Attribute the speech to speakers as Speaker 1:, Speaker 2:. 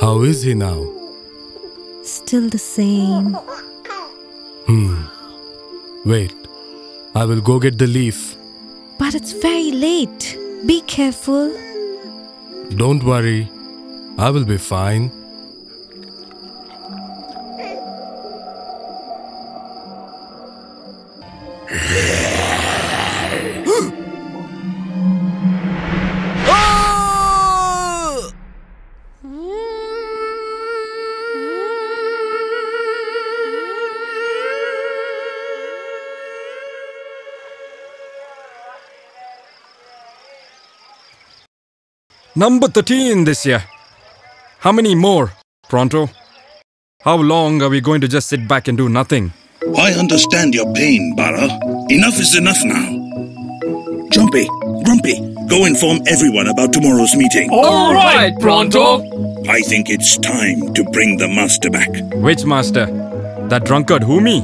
Speaker 1: How is he now?
Speaker 2: Still the same. Hmm.
Speaker 1: Wait, I will go get the leaf.
Speaker 2: But it's very late. Be careful.
Speaker 1: Don't worry, I will be fine.
Speaker 3: Number 13 this year. How many more, Pronto? How long are we going to just sit back and do nothing?
Speaker 4: I understand your pain, Bara. Enough is enough now. Jumpy, Grumpy, go inform everyone about tomorrow's meeting.
Speaker 5: All right, Pronto.
Speaker 4: I think it's time to bring the master back.
Speaker 3: Which master? That drunkard Humi?